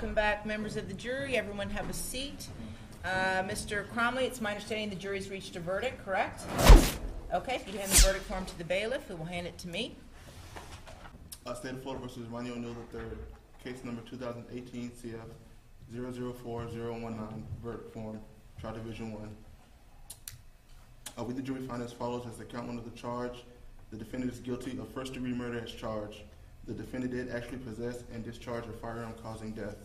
welcome back, members of the jury. Everyone have a seat. Uh, Mr. Cromley, it's my understanding the jury's reached a verdict, correct? Okay, if you hand the verdict form to the bailiff, who will hand it to me. Uh, State of Florida versus Ronnie O'Neal III, case number 2018 CF 004019, verdict form, trial division one. Uh, we, the jury, find as follows as the count one of the charge. The defendant is guilty of first degree murder as charged. The defendant did actually possess and discharge a firearm causing death.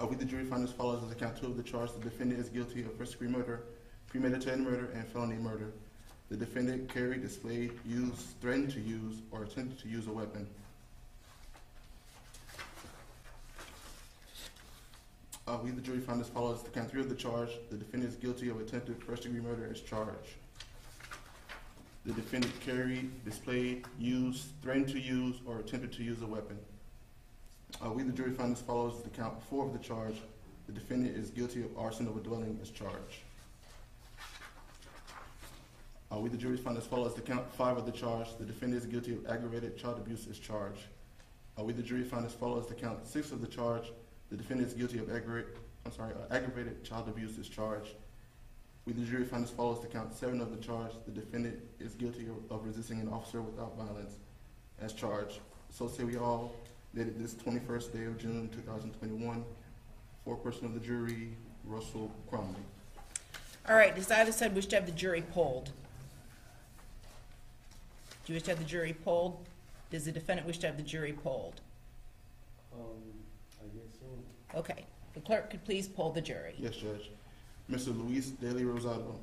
Uh, we, the jury, find as follows as the count two of the charge. The defendant is guilty of first degree murder, premeditated murder, and felony murder. The defendant carried, displayed, used, threatened to use, or attempted to use a weapon. Uh, we, the jury, find as follows: the count three of the charge, the defendant is guilty of attempted first-degree murder as charged. The defendant carried, displayed, used, threatened to use, or attempted to use a weapon. Uh, we, the jury, find as follows: the count four of the charge, the defendant is guilty of arson of a dwelling as charged. Uh, we, the jury, find as follows: the count five of the charge, the defendant is guilty of aggravated child abuse as charged. Uh, we, the jury, find as follows: the count six of the charge, the defendant is guilty of aggravated, I'm sorry, uh, aggravated child abuse as charged. We, the jury, find as follows: to count seven of the charge, the defendant is guilty of, of resisting an officer without violence as charged. So say we all dated this 21st day of June 2021. Foreperson of the jury, Russell Cromley. All right, does either side wish to have the jury polled? Do you wish to have the jury polled? Does the defendant wish to have the jury polled? Um, I guess so. Okay, the clerk could please poll the jury. Yes, Judge. Mr. Luis De La Rosado.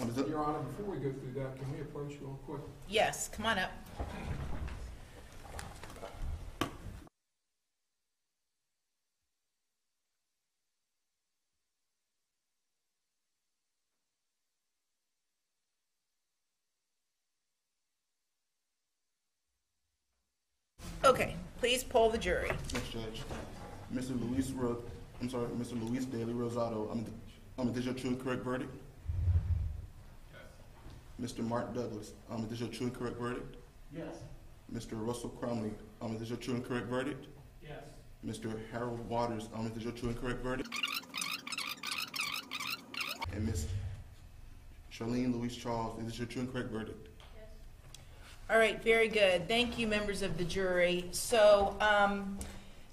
Um, is that- Your Honor, before we go through that, can we approach you real quick? Yes, come on up. Okay, please poll the jury. Yes, Judge. Mr. Luis Ro, I'm sorry, Mr. Luis De La Rosado, um, um, is this your true and correct verdict? Yes. Mr. Mark Douglas, um, is this your true and correct verdict? Yes. Mr. Russell Cromley, um, is this your true and correct verdict? Yes. Mr. Harold Waters, um, is this your true and correct verdict? And Miss Charlene Louise Charles, is this your true and correct verdict? Yes. All right, very good. Thank you, members of the jury. So, um,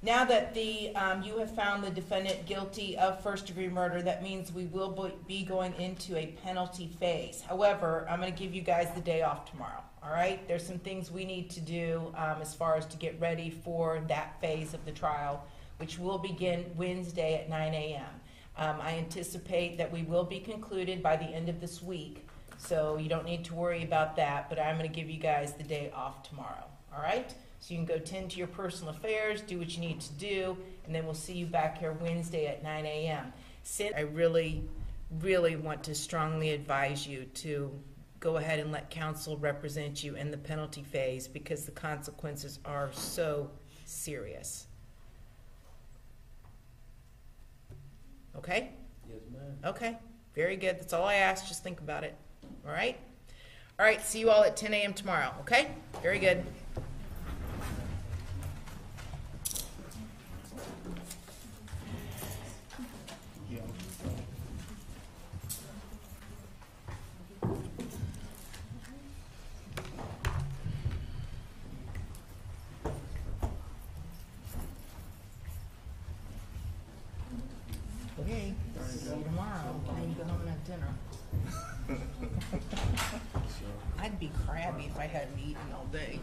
now that the, um, you have found the defendant guilty of first-degree murder, that means we will be going into a penalty phase. However, I'm gonna give you guys the day off tomorrow, all right? There's some things we need to do, um, as far as to get ready for that phase of the trial, which will begin Wednesday at nine AM. Um, I anticipate that we will be concluded by the end of this week. So you don't need to worry about that, but I'm gonna give you guys the day off tomorrow, all right? So you can go tend to your personal affairs, do what you need to do, and then we'll see you back here Wednesday at nine AM. Sin, I really, really want to strongly advise you to go ahead and let counsel represent you in the penalty phase because the consequences are so serious. Okay? Yes, ma'am. Okay, very good. That's all I asked. Just think about it. All right? All right, see you all at 10 a.m. tomorrow, okay? Very good. See you tomorrow. Then you go home and have dinner. I'd be crabby if I hadn't eaten all day.